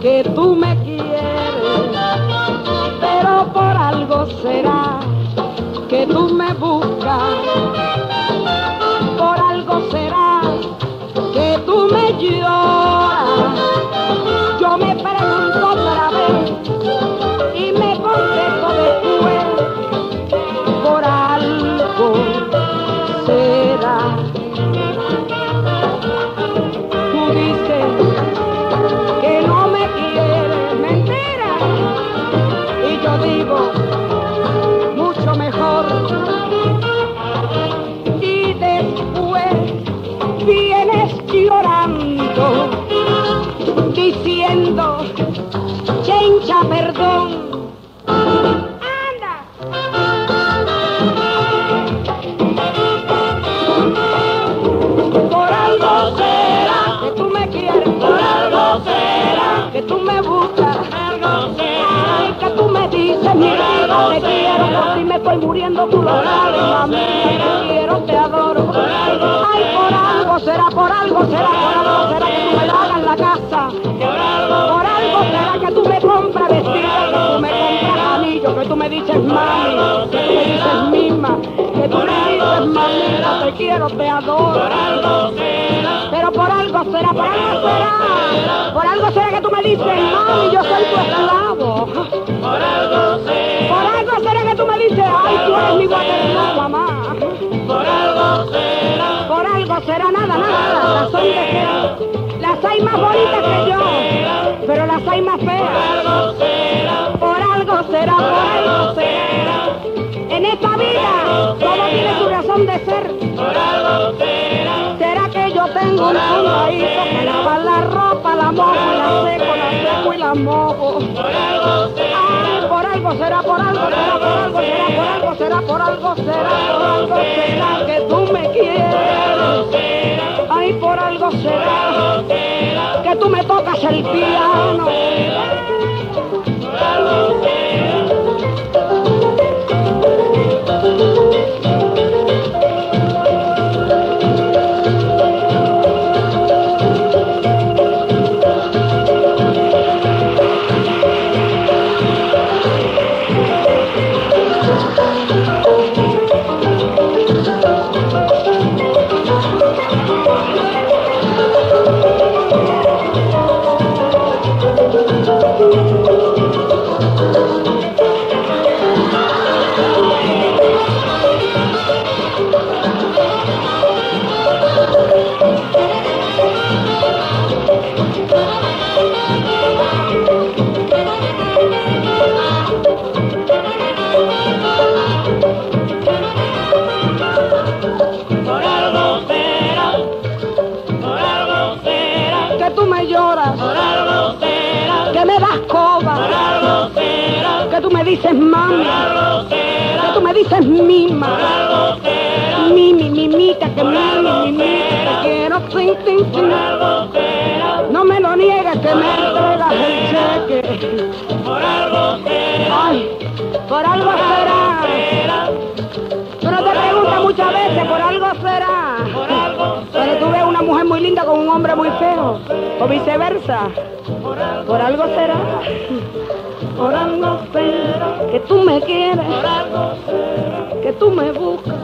que tú me quieres, pero por algo será que tú me buscas, vienes llorando, diciendo, chencha, perdón. Anda. Por algo será que tú me quieres, por algo será que tú me buscas, algo será Ay, que tú me dices, mi vida, te quiero, por ti me estoy muriendo, tú lo sabes, mami, te quiero, te adoro. Ay, por algo será, por algo será, por algo será que tú me hagas la casa, por algo será que tú me compras vestido, que tú me compras anillo, que tú me dices mami, que tú me dices mima, que tú me dices mamita, te quiero, te adoro. Pero por algo será, por algo será, por algo será que tú me dices mami, yo Por algo será nada, nada, razón de ser. Las hay más bonitas que yo, pero las hay más feas. Por algo será, por algo será. En esta vida todo tiene su razón de ser. ¿Será que yo tengo un fundadito que lavar la ropa, la mojo la seco, la seco y la mojo? Por algo será, por algo será, por algo será, por algo será, por algo será, por algo será que tú me quieres. Ay, por algo será que tú me tocas el piano. Das coba, que tú me dices mami, que tú me dices mima, mimi, mimita, que mimi, mimita, te quiero, sin, sin, sin. No me lo niegues que me entregas el cheque. Ay, por algo será. Hombre muy feo, o viceversa. Por algo será. Por algo que tú me quieres, que tú me buscas.